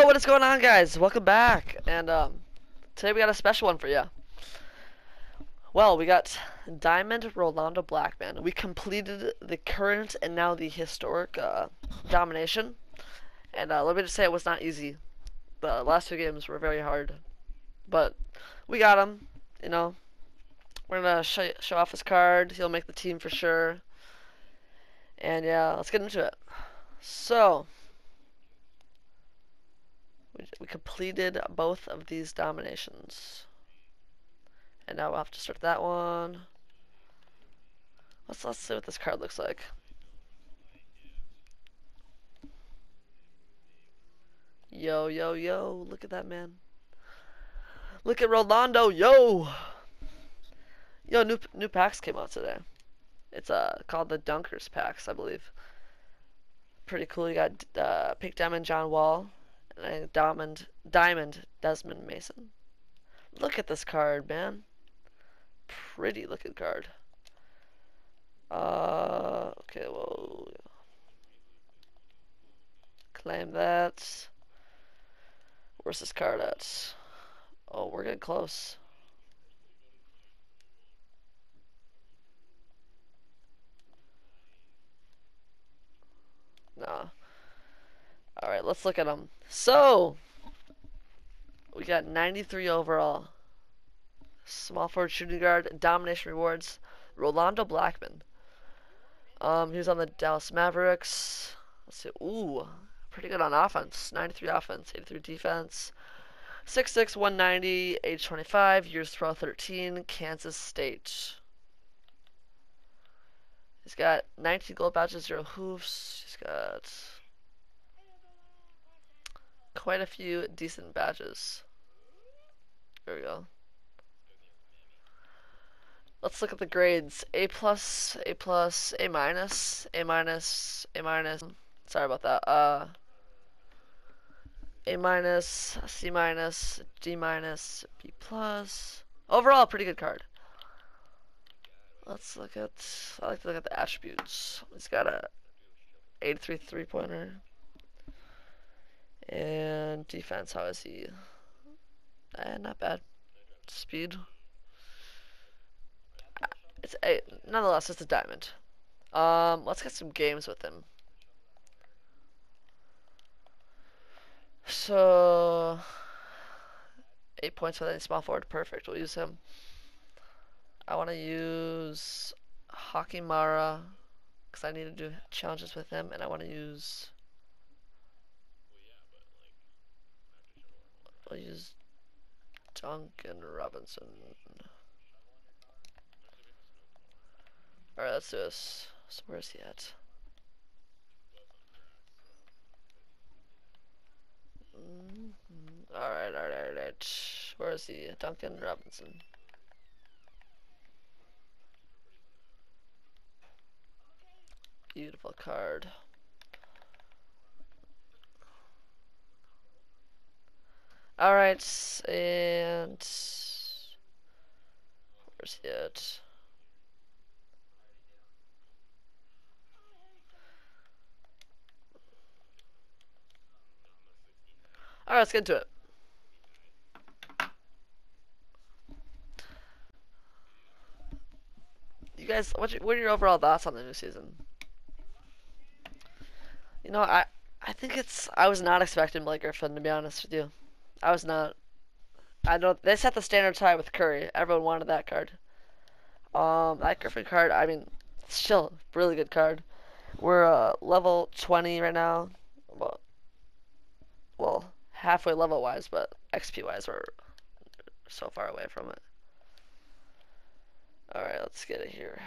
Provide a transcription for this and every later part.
Oh, what is going on, guys? Welcome back. And um, today we got a special one for you. Well, we got Diamond Rolando Blackman. We completed the current and now the historic uh, domination. And uh, let me just say, it was not easy. The last two games were very hard, but we got him. You know, we're gonna show, show off his card. He'll make the team for sure. And yeah, let's get into it. So, we, completed both of these dominations. And now we'll have to start that one. Let's let's see what this card looks like. Yo, yo, yo, look at that man. Look at Rolando, yo! Yo, new new packs came out today. It's uh called the Dunkers packs, I believe. Pretty cool. You got uh, Pink Diamond John Wall a Diamond Diamond Desmond Mason. Look at this card, man. Pretty looking card. Uh, okay, well, claim that. Where's this card at? Oh, we're getting close. Alright, let's look at them. So, we got 93 overall. Small forward shooting guard, domination rewards, Rolando Blackman. Um, he was on the Dallas Mavericks. Let's see. Ooh, pretty good on offense. 93 offense, 83 defense. 6'6", 190, age 25, years 12, 13, Kansas State. He's got 19 gold badges, 0 HOFs. He's got quite a few decent badges. There we go. Let's look at the grades. A plus, A plus, A minus, A minus, A minus. Sorry about that. Uh, A minus, C minus, D minus, B plus. Overall, pretty good card. Let's look at. I like to look at the attributes. He's got a 833 pointer. And defense, how is he? Eh, not bad. Speed. It's a nonetheless it's a diamond. Um, let's get some games with him. So eight points with any small forward, perfect. We'll use him. I want to use Hachimura because I need to do challenges with him, and I want to use. Use Duncan Robinson. Alright, let's do this. So where's he at? Mm -hmm. Alright, alright, alright. Where is he? Duncan Robinson. Beautiful card. Alright, and where's he at? Alright, let's get into it. You guys, what, what are your overall thoughts on the new season? You know, I I think it's I was not expecting Blake Griffin to be honest with you. I was not. I don't. They set the standard high with Curry. Everyone wanted that card. Um, that Griffin card. I mean, still really good card. We're uh, level 20 right now. Well, well, halfway level wise, but XP wise, we're so far away from it. Alright, let's get it here.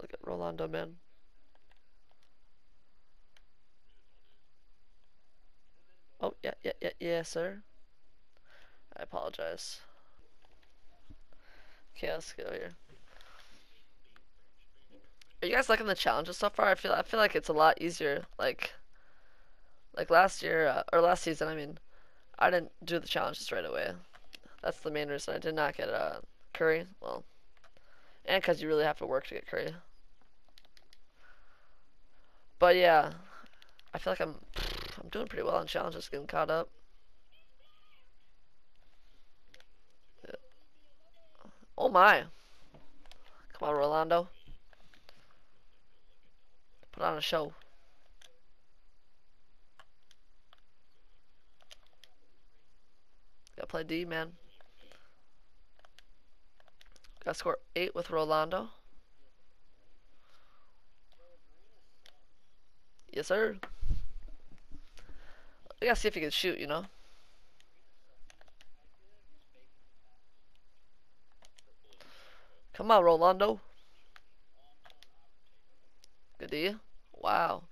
Look at Rolando, man. Oh, yeah, sir. I apologize. Okay, let's go here. Are you guys liking the challenges so far? I feel I feel like it's a lot easier. Like like last year, uh, or last season, I mean, I didn't do the challenges right away. That's the main reason I did not get uh, Curry. Well, and because you really have to work to get Curry. But yeah, I feel like I'm I'm doing pretty well on challenges, getting caught up. Oh my. Come on, Rolando. Put on a show. Gotta play D, man. Gotta score 8 with Rolando. Yes, sir. I gotta see if he can shoot, you know? Come on, Rolando. Good D. Wow.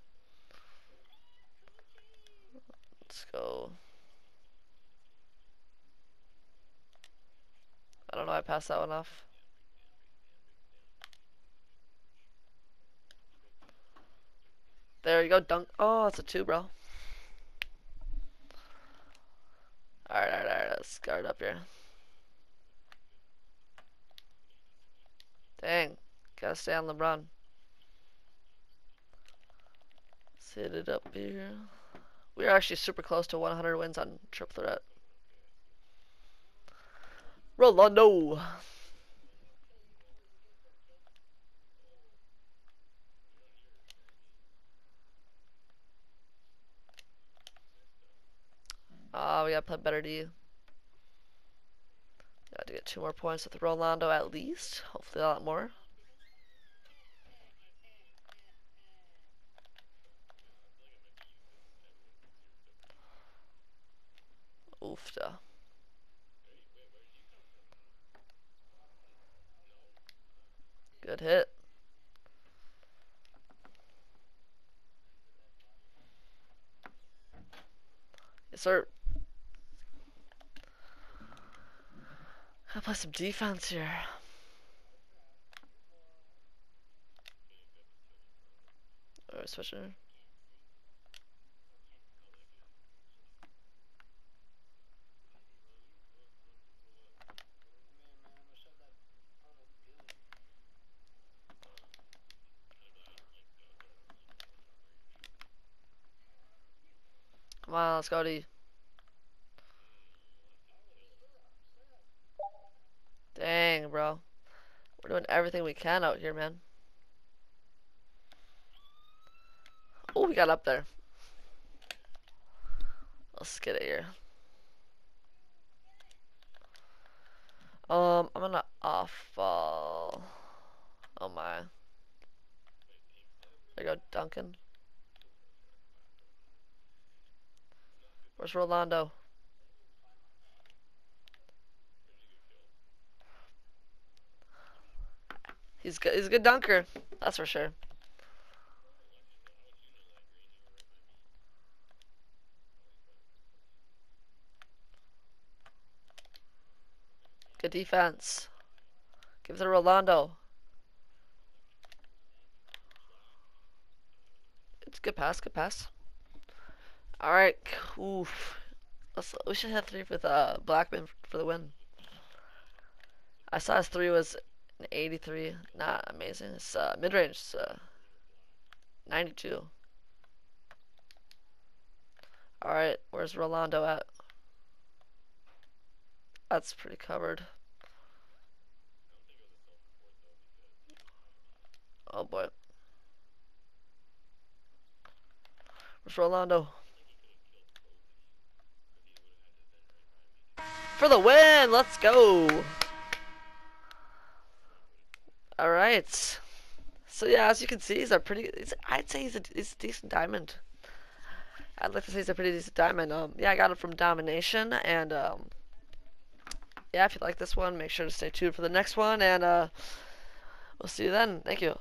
Let's go. I don't know, I passed that one off. There you go, dunk. Oh, it's a two, bro. Alright, alright, alright, let's guard up here. Dang, gotta stay on LeBron. Set it up here. We are actually super close to 100 wins on Triple Threat. Rolando! Ah, uh, we gotta play better to get two more points with Rolando at least. Hopefully a lot more. Oofda. Good hit. Yes, sir. I'll play some defense here. Or switching. On, let's. Dang, bro. We're doing everything we can out here, man. Oh, we got up there. Let's get it here. Um, I'm gonna off ball. Oh my. There you go, Duncan. Where's Rolando? He's good. He's a good dunker. That's for sure. Good defense. Give it to Rolando. It's good pass. Good pass. All right. Oof. Let's, we should have three with uh, Blackman for the win. I saw his three was 83. Not amazing. It's uh, mid range. It's uh, 92. Alright, where's Rolando at? That's pretty covered. Oh boy. Where's Rolando? For the win! Let's go! All right. So yeah, as you can see, he's a pretty. I'd say he's a, he's a decent diamond. I'd like to say he's a pretty decent diamond. Um, yeah, I got it from Domination, and um, yeah, if you like this one, make sure to stay tuned for the next one, and uh, we'll see you then. Thank you.